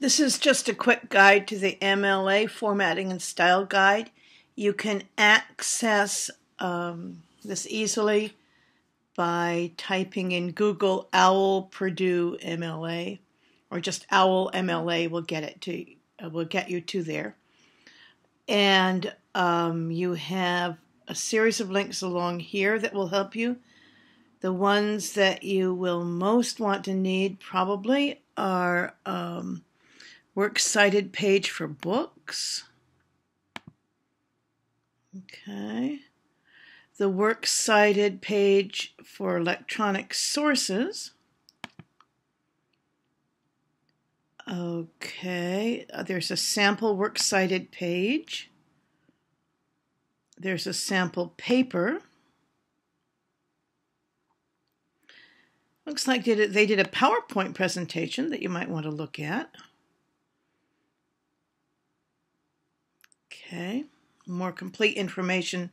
This is just a quick guide to the MLA Formatting and Style Guide. You can access um, this easily by typing in Google OWL Purdue MLA or just OWL MLA will get it to uh, will get you to there. And um, you have a series of links along here that will help you. The ones that you will most want to need probably are um, Works cited page for books. Okay. The works cited page for electronic sources. Okay, uh, there's a sample works cited page. There's a sample paper. Looks like they did a PowerPoint presentation that you might want to look at. Okay, more complete information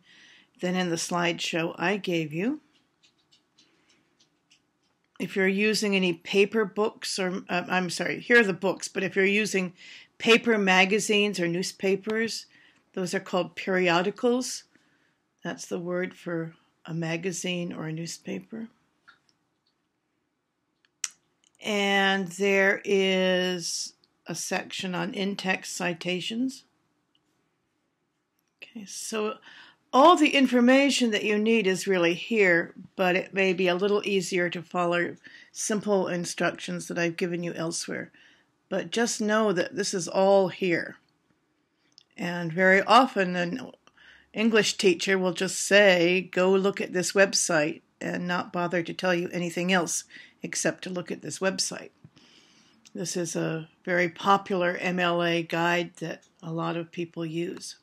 than in the slideshow I gave you. If you're using any paper books, or uh, I'm sorry, here are the books, but if you're using paper magazines or newspapers, those are called periodicals. That's the word for a magazine or a newspaper. And there is a section on in-text citations. Okay, so all the information that you need is really here, but it may be a little easier to follow simple instructions that I've given you elsewhere. But just know that this is all here. And very often an English teacher will just say, go look at this website and not bother to tell you anything else except to look at this website. This is a very popular MLA guide that a lot of people use.